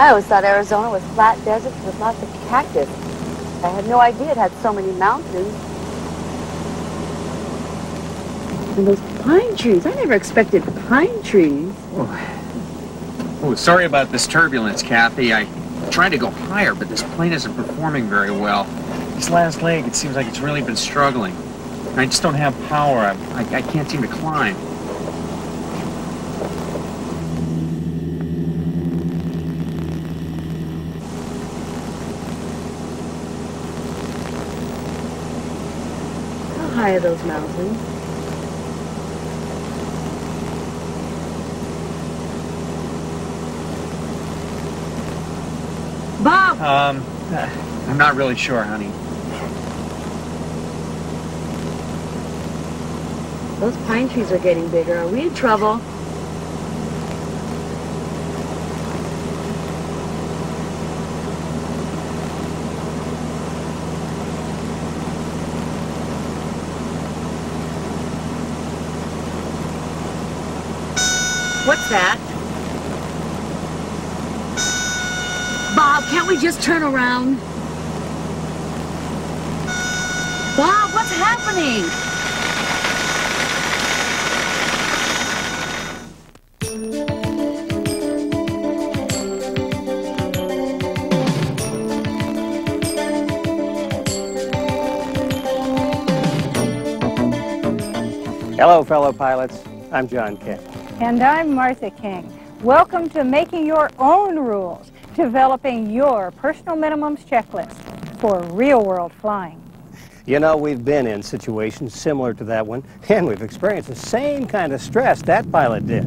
I always thought Arizona was flat deserts with lots of cactus. I had no idea it had so many mountains. And those pine trees. I never expected pine trees. Oh. oh, sorry about this turbulence, Kathy. I tried to go higher, but this plane isn't performing very well. This last leg, it seems like it's really been struggling. I just don't have power. I, I, I can't seem to climb. How high are those mountains? Bob! Um, I'm not really sure, honey. Those pine trees are getting bigger. Are we in trouble? That? Bob, can't we just turn around? Bob, what's happening? Hello, fellow pilots. I'm John King. And I'm Martha King. Welcome to Making Your Own Rules, developing your personal minimums checklist for real world flying. You know, we've been in situations similar to that one, and we've experienced the same kind of stress that pilot did.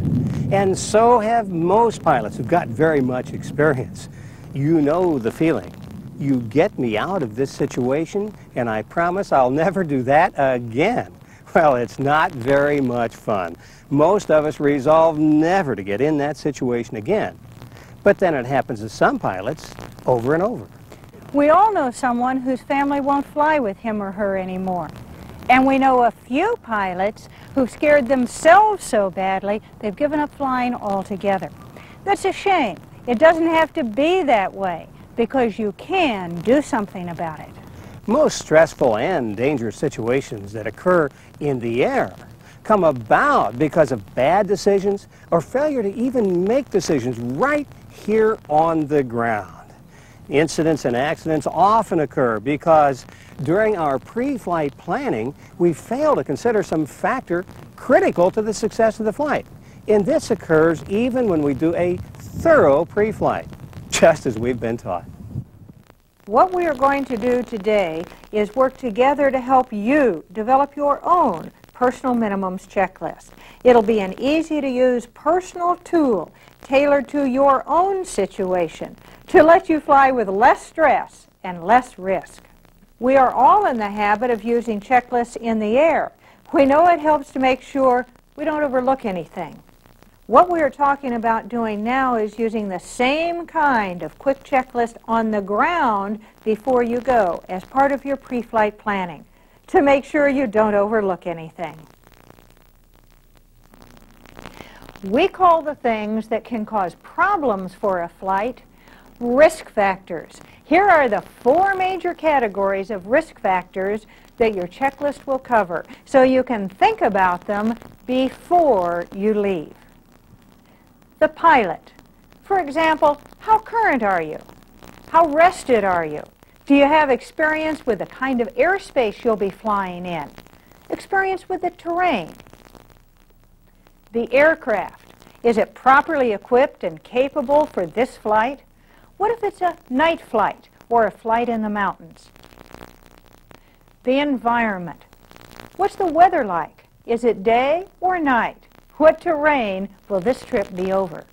And so have most pilots who've got very much experience. You know the feeling. You get me out of this situation, and I promise I'll never do that again. Well, it's not very much fun. Most of us resolve never to get in that situation again. But then it happens to some pilots over and over. We all know someone whose family won't fly with him or her anymore. And we know a few pilots who've scared themselves so badly they've given up flying altogether. That's a shame. It doesn't have to be that way because you can do something about it. Most stressful and dangerous situations that occur in the air come about because of bad decisions or failure to even make decisions right here on the ground. Incidents and accidents often occur because during our pre-flight planning, we fail to consider some factor critical to the success of the flight. And this occurs even when we do a thorough pre-flight, just as we've been taught. What we are going to do today is work together to help you develop your own personal minimums checklist. It'll be an easy to use personal tool tailored to your own situation to let you fly with less stress and less risk. We are all in the habit of using checklists in the air. We know it helps to make sure we don't overlook anything. What we are talking about doing now is using the same kind of quick checklist on the ground before you go as part of your pre-flight planning to make sure you don't overlook anything. We call the things that can cause problems for a flight risk factors. Here are the four major categories of risk factors that your checklist will cover so you can think about them before you leave the pilot. For example, how current are you? How rested are you? Do you have experience with the kind of airspace you'll be flying in? Experience with the terrain? The aircraft. Is it properly equipped and capable for this flight? What if it's a night flight or a flight in the mountains? The environment. What's the weather like? Is it day or night? What terrain will this trip be over?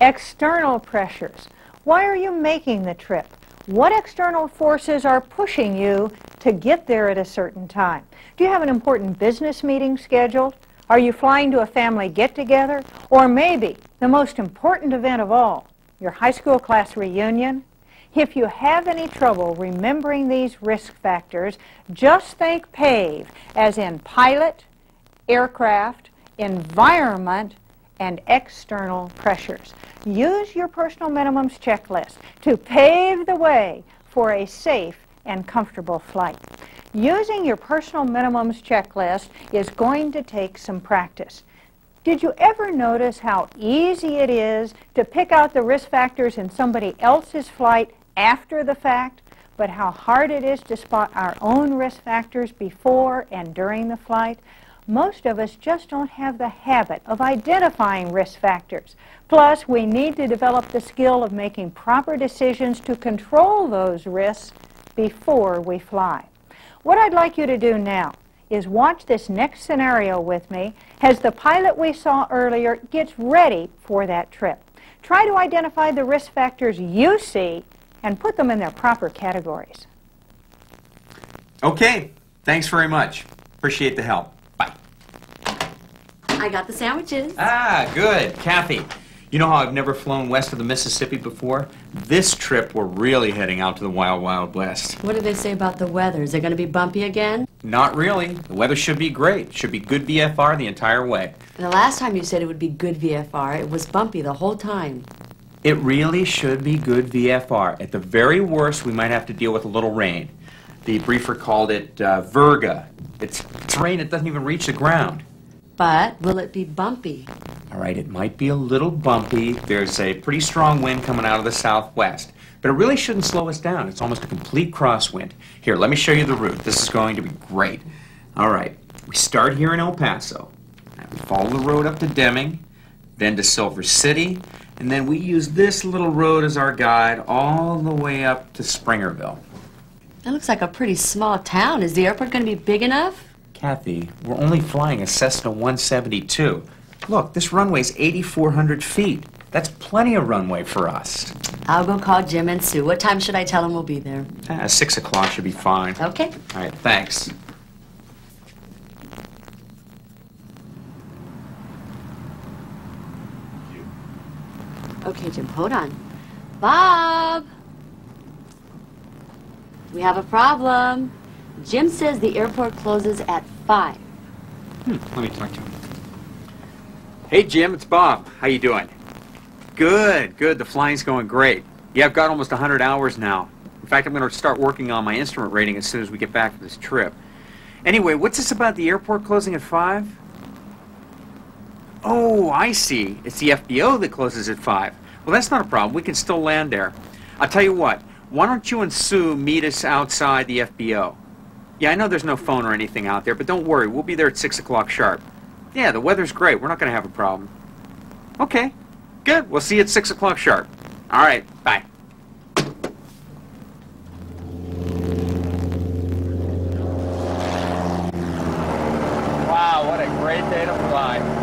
External pressures. Why are you making the trip? What external forces are pushing you to get there at a certain time? Do you have an important business meeting scheduled? Are you flying to a family get-together? Or maybe the most important event of all, your high school class reunion? If you have any trouble remembering these risk factors, just think PAVE, as in pilot, aircraft, environment, and external pressures. Use your personal minimums checklist to pave the way for a safe and comfortable flight. Using your personal minimums checklist is going to take some practice. Did you ever notice how easy it is to pick out the risk factors in somebody else's flight after the fact, but how hard it is to spot our own risk factors before and during the flight? Most of us just don't have the habit of identifying risk factors. Plus, we need to develop the skill of making proper decisions to control those risks before we fly. What I'd like you to do now is watch this next scenario with me as the pilot we saw earlier gets ready for that trip. Try to identify the risk factors you see and put them in their proper categories. Okay, thanks very much. Appreciate the help. I got the sandwiches. Ah, good. Kathy, you know how I've never flown west of the Mississippi before? This trip, we're really heading out to the wild, wild west. What do they say about the weather? Is it going to be bumpy again? Not really. The weather should be great. Should be good VFR the entire way. And the last time you said it would be good VFR, it was bumpy the whole time. It really should be good VFR. At the very worst, we might have to deal with a little rain. The briefer called it uh, Virga. It's, it's rain that doesn't even reach the ground. But will it be bumpy? All right, it might be a little bumpy. There's a pretty strong wind coming out of the southwest. But it really shouldn't slow us down. It's almost a complete crosswind. Here, let me show you the route. This is going to be great. All right, we start here in El Paso. We follow the road up to Deming, then to Silver City, and then we use this little road as our guide all the way up to Springerville. That looks like a pretty small town. Is the airport going to be big enough? Kathy, we're only flying a Cessna 172. Look, this runway's 8,400 feet. That's plenty of runway for us. I'll go call Jim and Sue. What time should I tell them we'll be there? Ah, 6 o'clock should be fine. Okay. All right, thanks. Okay, Jim, hold on. Bob! We have a problem. Jim says the airport closes at 5. Hmm, let me talk to him. Hey, Jim, it's Bob. How you doing? Good, good. The flying's going great. Yeah, I've got almost 100 hours now. In fact, I'm going to start working on my instrument rating as soon as we get back from this trip. Anyway, what's this about the airport closing at 5? Oh, I see. It's the FBO that closes at 5. Well, that's not a problem. We can still land there. I'll tell you what. Why don't you and Sue meet us outside the FBO? Yeah, I know there's no phone or anything out there, but don't worry. We'll be there at 6 o'clock sharp. Yeah, the weather's great. We're not going to have a problem. Okay, good. We'll see you at 6 o'clock sharp. All right, bye. Wow, what a great day to fly.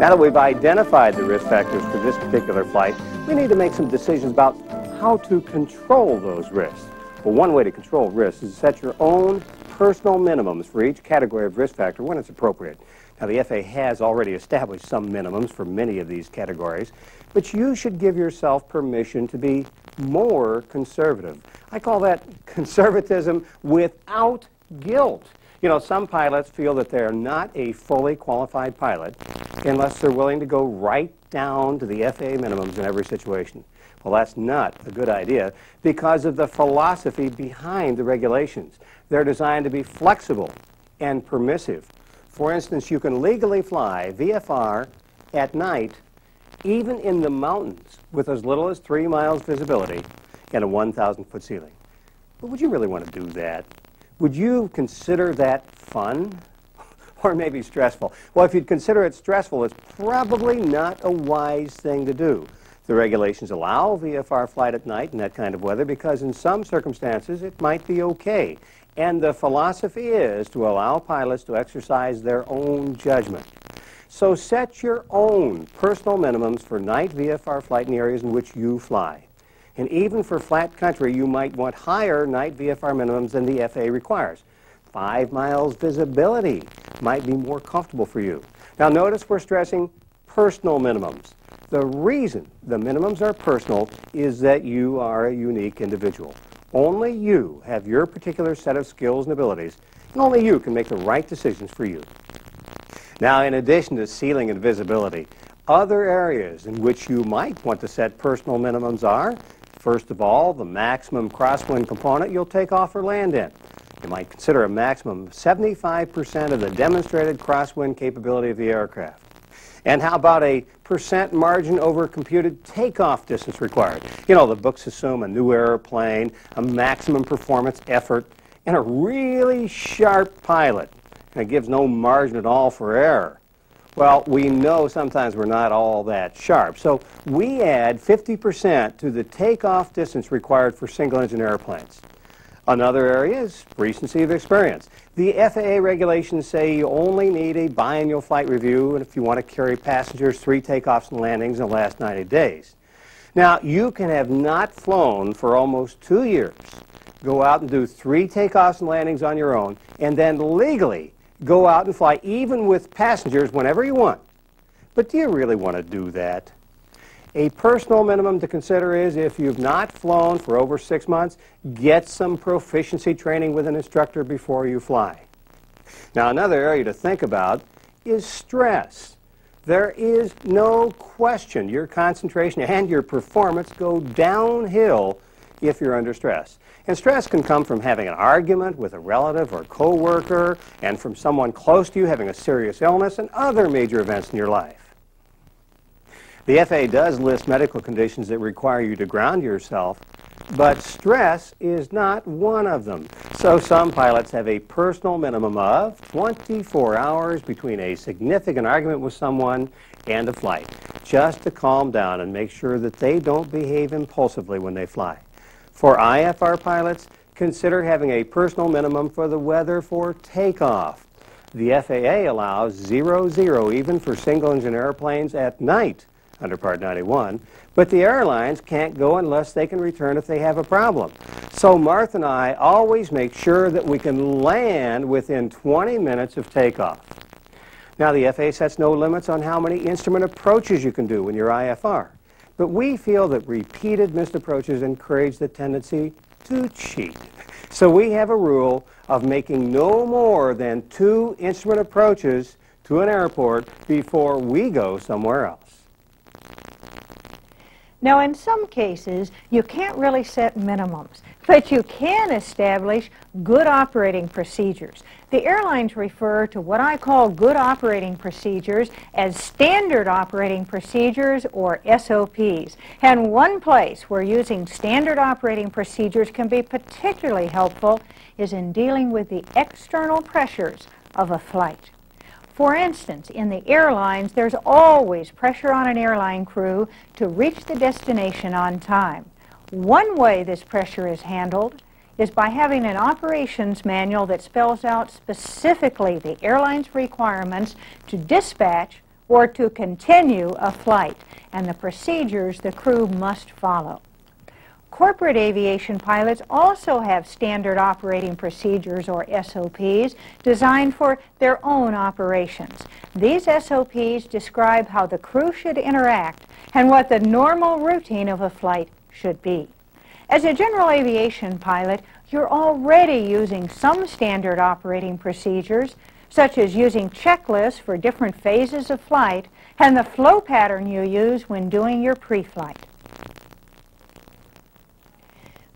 Now that we've identified the risk factors for this particular flight, we need to make some decisions about how to control those risks. Well, one way to control risks is to set your own personal minimums for each category of risk factor when it's appropriate. Now, the FAA has already established some minimums for many of these categories, but you should give yourself permission to be more conservative. I call that conservatism without guilt. You know, some pilots feel that they're not a fully qualified pilot unless they're willing to go right down to the FAA minimums in every situation. Well, that's not a good idea because of the philosophy behind the regulations. They're designed to be flexible and permissive. For instance, you can legally fly VFR at night, even in the mountains, with as little as three miles visibility and a 1,000 foot ceiling. But would you really want to do that? Would you consider that fun? or maybe stressful? Well, if you'd consider it stressful, it's probably not a wise thing to do. The regulations allow VFR flight at night in that kind of weather because in some circumstances it might be okay. And the philosophy is to allow pilots to exercise their own judgment. So set your own personal minimums for night VFR flight in the areas in which you fly. And even for flat country, you might want higher night VFR minimums than the FAA requires. Five miles visibility might be more comfortable for you. Now notice we're stressing personal minimums. The reason the minimums are personal is that you are a unique individual. Only you have your particular set of skills and abilities, and only you can make the right decisions for you. Now, in addition to ceiling and visibility, other areas in which you might want to set personal minimums are, first of all, the maximum crosswind component you'll take off or land in. You might consider a maximum of 75% of the demonstrated crosswind capability of the aircraft. And how about a percent margin over computed takeoff distance required? You know, the books assume a new airplane, a maximum performance effort, and a really sharp pilot. And it gives no margin at all for error. Well, we know sometimes we're not all that sharp. So we add 50% to the takeoff distance required for single-engine airplanes. Another area is recency of experience. The FAA regulations say you only need a biannual flight review and if you want to carry passengers three takeoffs and landings in the last 90 days. Now, you can have not flown for almost two years, go out and do three takeoffs and landings on your own, and then legally go out and fly even with passengers whenever you want. But do you really want to do that? A personal minimum to consider is if you've not flown for over six months, get some proficiency training with an instructor before you fly. Now, another area to think about is stress. There is no question your concentration and your performance go downhill if you're under stress. And stress can come from having an argument with a relative or coworker, and from someone close to you having a serious illness, and other major events in your life. The FAA does list medical conditions that require you to ground yourself, but stress is not one of them. So some pilots have a personal minimum of 24 hours between a significant argument with someone and a flight, just to calm down and make sure that they don't behave impulsively when they fly. For IFR pilots, consider having a personal minimum for the weather for takeoff. The FAA allows zero zero even for single-engine airplanes at night under Part 91, but the airlines can't go unless they can return if they have a problem. So Martha and I always make sure that we can land within 20 minutes of takeoff. Now, the FAA sets no limits on how many instrument approaches you can do when you're IFR. But we feel that repeated missed approaches encourage the tendency to cheat. So we have a rule of making no more than two instrument approaches to an airport before we go somewhere else. Now, in some cases, you can't really set minimums, but you can establish good operating procedures. The airlines refer to what I call good operating procedures as standard operating procedures or SOPs. And one place where using standard operating procedures can be particularly helpful is in dealing with the external pressures of a flight. For instance, in the airlines, there's always pressure on an airline crew to reach the destination on time. One way this pressure is handled is by having an operations manual that spells out specifically the airline's requirements to dispatch or to continue a flight and the procedures the crew must follow. Corporate aviation pilots also have standard operating procedures or SOPs designed for their own operations. These SOPs describe how the crew should interact and what the normal routine of a flight should be. As a general aviation pilot, you're already using some standard operating procedures, such as using checklists for different phases of flight and the flow pattern you use when doing your pre-flight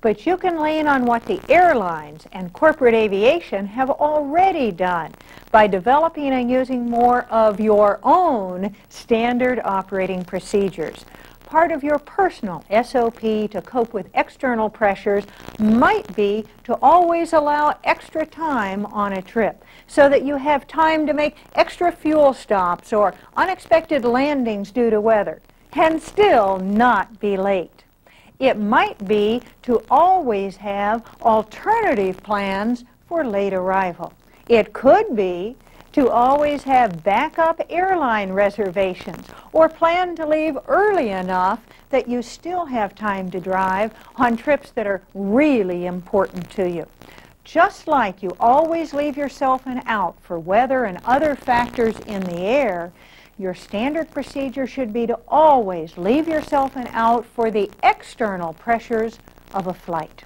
but you can lean on what the airlines and corporate aviation have already done by developing and using more of your own standard operating procedures. Part of your personal SOP to cope with external pressures might be to always allow extra time on a trip so that you have time to make extra fuel stops or unexpected landings due to weather and still not be late. It might be to always have alternative plans for late arrival. It could be to always have backup airline reservations or plan to leave early enough that you still have time to drive on trips that are really important to you. Just like you always leave yourself an out for weather and other factors in the air, your standard procedure should be to always leave yourself an out for the external pressures of a flight.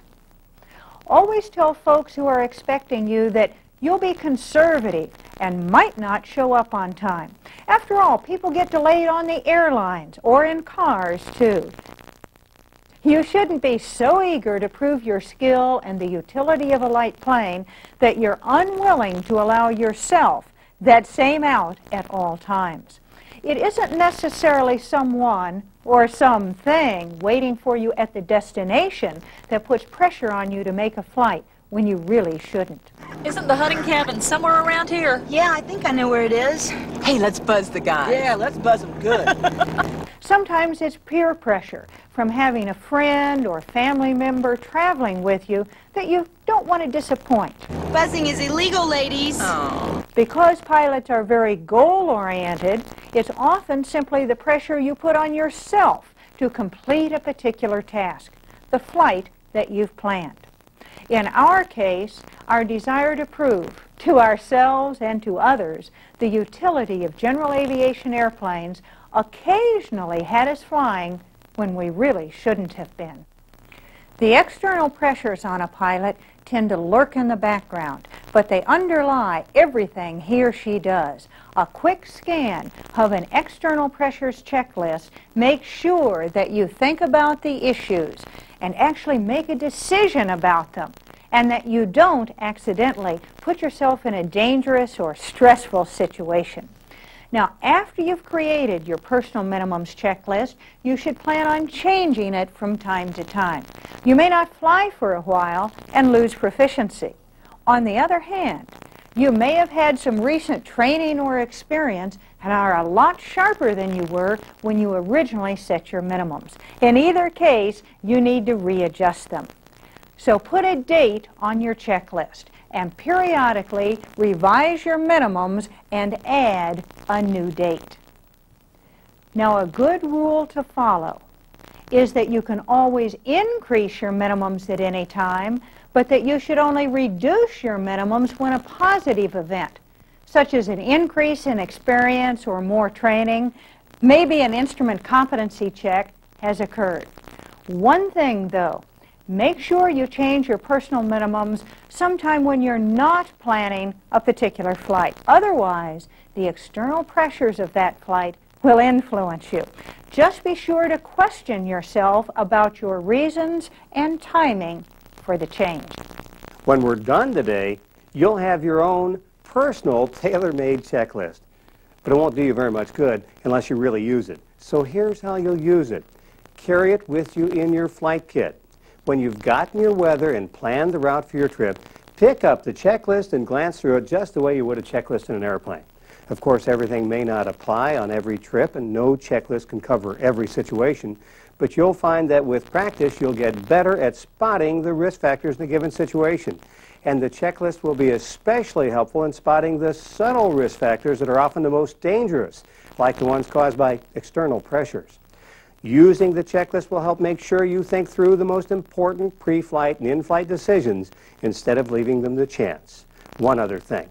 Always tell folks who are expecting you that you'll be conservative and might not show up on time. After all, people get delayed on the airlines or in cars, too. You shouldn't be so eager to prove your skill and the utility of a light plane that you're unwilling to allow yourself that same out at all times. It isn't necessarily someone or something waiting for you at the destination that puts pressure on you to make a flight when you really shouldn't. Isn't the hunting cabin somewhere around here? Yeah, I think I know where it is. Hey, let's buzz the guy. Yeah, let's buzz him good. Sometimes it's peer pressure from having a friend or family member traveling with you that you don't want to disappoint. Buzzing is illegal, ladies. Oh. Because pilots are very goal-oriented, it's often simply the pressure you put on yourself to complete a particular task, the flight that you've planned. In our case, our desire to prove to ourselves and to others the utility of general aviation airplanes occasionally had us flying when we really shouldn't have been. The external pressures on a pilot tend to lurk in the background, but they underlie everything he or she does. A quick scan of an external pressures checklist makes sure that you think about the issues and actually make a decision about them, and that you don't accidentally put yourself in a dangerous or stressful situation. Now, after you've created your personal minimums checklist, you should plan on changing it from time to time. You may not fly for a while and lose proficiency. On the other hand, you may have had some recent training or experience and are a lot sharper than you were when you originally set your minimums. In either case, you need to readjust them. So put a date on your checklist and periodically revise your minimums and add a new date. Now, a good rule to follow is that you can always increase your minimums at any time, but that you should only reduce your minimums when a positive event, such as an increase in experience or more training, maybe an instrument competency check, has occurred. One thing, though, Make sure you change your personal minimums sometime when you're not planning a particular flight. Otherwise, the external pressures of that flight will influence you. Just be sure to question yourself about your reasons and timing for the change. When we're done today, you'll have your own personal tailor-made checklist. But it won't do you very much good unless you really use it. So here's how you'll use it. Carry it with you in your flight kit. When you've gotten your weather and planned the route for your trip, pick up the checklist and glance through it just the way you would a checklist in an airplane. Of course, everything may not apply on every trip, and no checklist can cover every situation, but you'll find that with practice, you'll get better at spotting the risk factors in a given situation. And the checklist will be especially helpful in spotting the subtle risk factors that are often the most dangerous, like the ones caused by external pressures. Using the checklist will help make sure you think through the most important pre-flight and in-flight decisions instead of leaving them to chance. One other thing.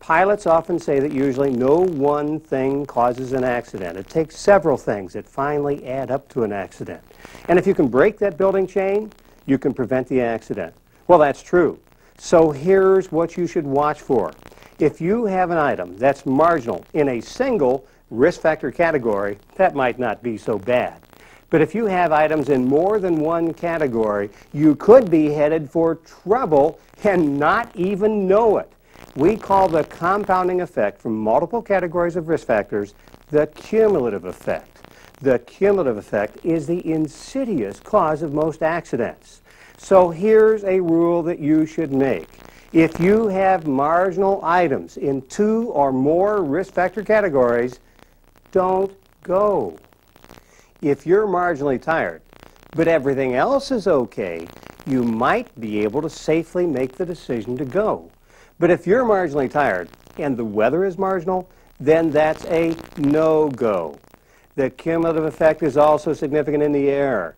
Pilots often say that usually no one thing causes an accident. It takes several things that finally add up to an accident. And if you can break that building chain, you can prevent the accident. Well, that's true. So here's what you should watch for. If you have an item that's marginal in a single risk factor category, that might not be so bad. But if you have items in more than one category, you could be headed for trouble and not even know it. We call the compounding effect from multiple categories of risk factors the cumulative effect. The cumulative effect is the insidious cause of most accidents. So here's a rule that you should make. If you have marginal items in two or more risk factor categories, don't go. If you're marginally tired, but everything else is okay, you might be able to safely make the decision to go. But if you're marginally tired and the weather is marginal, then that's a no-go. The cumulative effect is also significant in the air.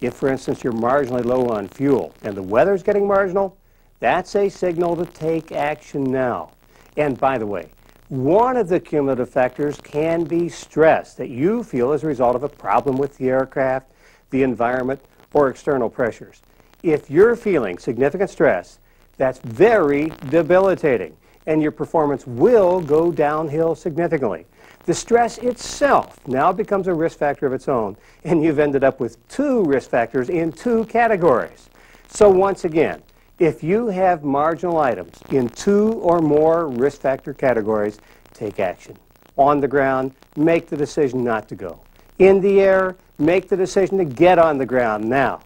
If, for instance, you're marginally low on fuel and the weather's getting marginal, that's a signal to take action now. And by the way, One of the cumulative factors can be stress that you feel as a result of a problem with the aircraft, the environment, or external pressures. If you're feeling significant stress, that's very debilitating, and your performance will go downhill significantly. The stress itself now becomes a risk factor of its own, and you've ended up with two risk factors in two categories. So once again, if you have marginal items in two or more risk factor categories, take action. On the ground, make the decision not to go. In the air, make the decision to get on the ground now.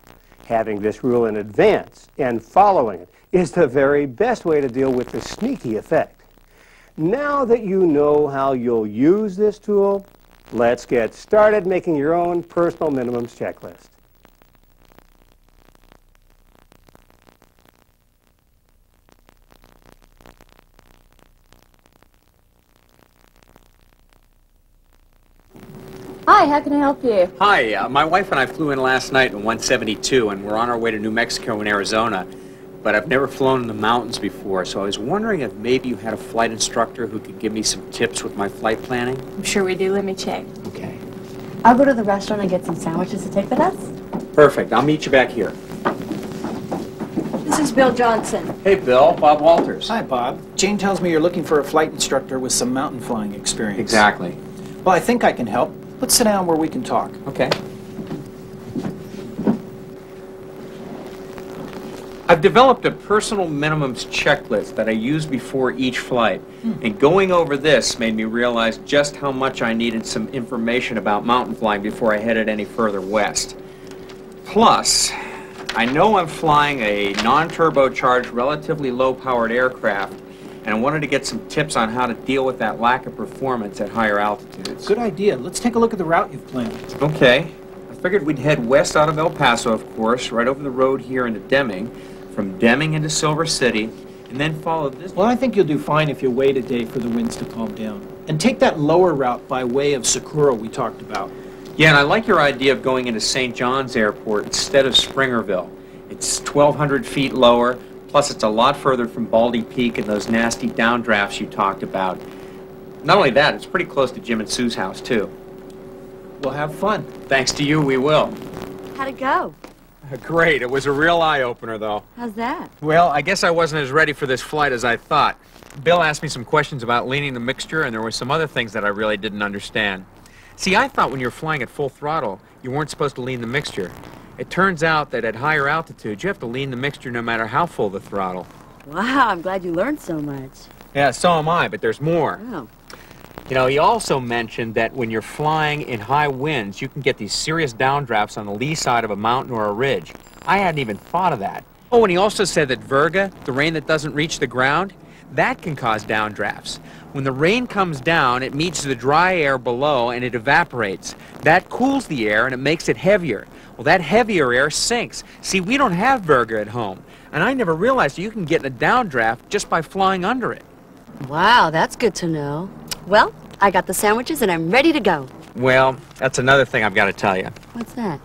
Having this rule in advance and following it is the very best way to deal with the sneaky effect. Now that you know how you'll use this tool, let's get started making your own personal minimums checklist. Hi, how can I help you? Hi, uh, my wife and I flew in last night in 172, and we're on our way to New Mexico and Arizona. But I've never flown in the mountains before, so I was wondering if maybe you had a flight instructor who could give me some tips with my flight planning. I'm sure we do. Let me check. Okay. I'll go to the restaurant and get some sandwiches to take with us. Perfect. I'll meet you back here. This is Bill Johnson. Hey, Bill. Bob Walters. Hi, Bob. Jane tells me you're looking for a flight instructor with some mountain flying experience. Exactly. Well, I think I can help. Let's sit down where we can talk. Okay. I've developed a personal minimums checklist that I use before each flight. Hmm. And going over this made me realize just how much I needed some information about mountain flying before I headed any further west. Plus, I know I'm flying a non-turbocharged, relatively low-powered aircraft, and I wanted to get some tips on how to deal with that lack of performance at higher altitudes. Good idea. Let's take a look at the route you've planned. Okay. I figured we'd head west out of El Paso, of course, right over the road here into Deming, from Deming into Silver City, and then follow this. Well, I think you'll do fine if you wait a day for the winds to calm down. And take that lower route by way of Socorro we talked about. Yeah, and I like your idea of going into St. John's Airport instead of Springerville. It's 1,200 feet lower, plus it's a lot further from Baldy Peak and those nasty downdrafts you talked about. Not only that, it's pretty close to Jim and Sue's house, too. We'll have fun. Thanks to you, we will. How'd it go? Great. It was a real eye-opener, though. How's that? Well, I guess I wasn't as ready for this flight as I thought. Bill asked me some questions about leaning the mixture, and there were some other things that I really didn't understand. See, I thought when you were flying at full throttle, you weren't supposed to lean the mixture. It turns out that at higher altitudes, you have to lean the mixture no matter how full the throttle. Wow, I'm glad you learned so much. Yeah, so am I, but there's more. Oh. You know, he also mentioned that when you're flying in high winds, you can get these serious downdrafts on the lee side of a mountain or a ridge. I hadn't even thought of that. Oh, and he also said that virga, the rain that doesn't reach the ground, that can cause downdrafts. When the rain comes down, it meets the dry air below and it evaporates. That cools the air and it makes it heavier. Well, that heavier air sinks. See, we don't have virga at home. And I never realized you can get in a downdraft just by flying under it. Wow, that's good to know. Well, I got the sandwiches and I'm ready to go. Well, that's another thing I've got to tell you. What's that?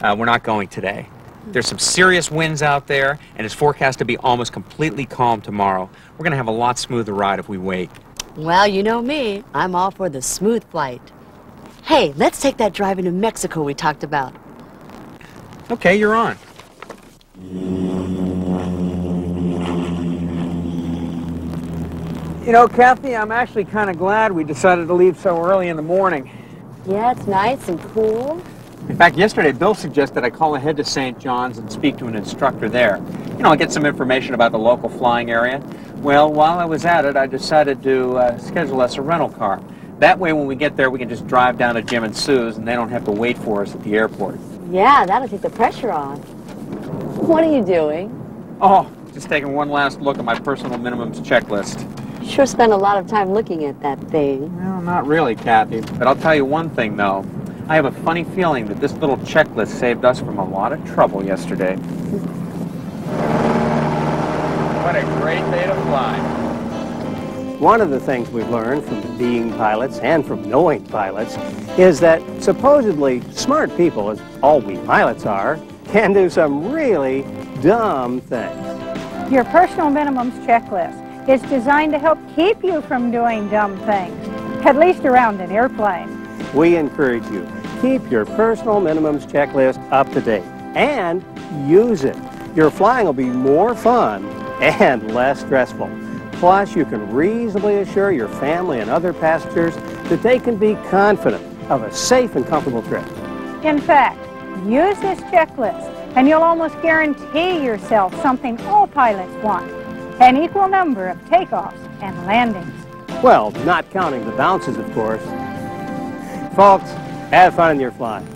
Uh, we're not going today. There's some serious winds out there, and it's forecast to be almost completely calm tomorrow. We're going to have a lot smoother ride if we wait. Well, you know me. I'm all for the smooth flight. Hey, let's take that drive into Mexico we talked about. Okay, you're on. You know, Kathy, I'm actually kind of glad we decided to leave so early in the morning. Yeah, it's nice and cool. In fact, yesterday Bill suggested I call ahead to St. John's and speak to an instructor there. You know, I'll get some information about the local flying area. Well, while I was at it, I decided to uh, schedule us a rental car. That way, when we get there, we can just drive down to Jim and Sue's, and they don't have to wait for us at the airport. Yeah, that'll take the pressure off. What are you doing? Oh, just taking one last look at my personal minimums checklist. Sure spent a lot of time looking at that thing. Well, not really, Kathy. But I'll tell you one thing, though. I have a funny feeling that this little checklist saved us from a lot of trouble yesterday. What a great day to fly. One of the things we've learned from being pilots and from knowing pilots is that supposedly smart people, as all we pilots are, can do some really dumb things. Your personal minimums checklist. It's designed to help keep you from doing dumb things, at least around an airplane. We encourage you, keep your personal minimums checklist up to date and use it. Your flying will be more fun and less stressful. Plus, you can reasonably assure your family and other passengers that they can be confident of a safe and comfortable trip. In fact, use this checklist and you'll almost guarantee yourself something all pilots want, an equal number of takeoffs and landings. Well, not counting the bounces, of course. Folks, have fun in your flying.